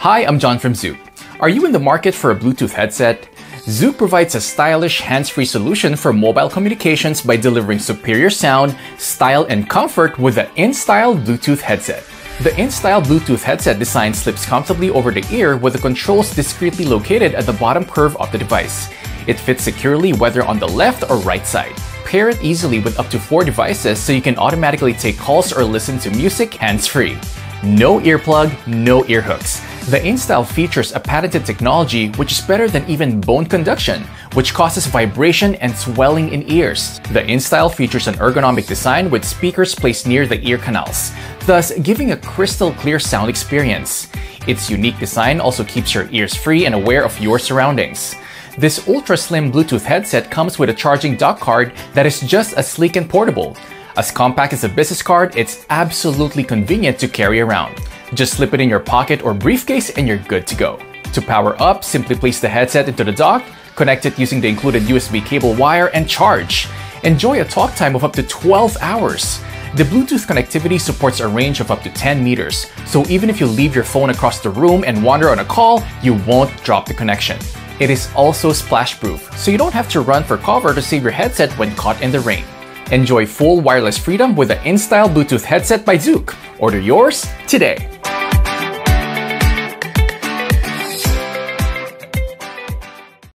Hi, I'm John from Zoook. Are you in the market for a Bluetooth headset? Zoook provides a stylish hands-free solution for mobile communications by delivering superior sound, style, and comfort with the InStyle Bluetooth headset. The InStyle Bluetooth headset design slips comfortably over the ear with the controls discreetly located at the bottom curve of the device. It fits securely whether on the left or right side. Pair it easily with up to four devices so you can automatically take calls or listen to music hands-free. No earplug, no ear hooks. The InStyle features a patented technology which is better than even bone conduction, which causes vibration and swelling in ears. The InStyle features an ergonomic design with speakers placed near the ear canals, thus giving a crystal clear sound experience. Its unique design also keeps your ears free and aware of your surroundings. This ultra slim Bluetooth headset comes with a charging dock card that is just as sleek and portable. As compact as a business card, it's absolutely convenient to carry around. Just slip it in your pocket or briefcase and you're good to go. To power up, simply place the headset into the dock, connect it using the included USB cable wire, and charge. Enjoy a talk time of up to 12 hours. The Bluetooth connectivity supports a range of up to 10 meters, so even if you leave your phone across the room and wander on a call, you won't drop the connection. It is also splash proof, so you don't have to run for cover to save your headset when caught in the rain. Enjoy full wireless freedom with the InStyle Bluetooth headset by Zoook. Order yours today.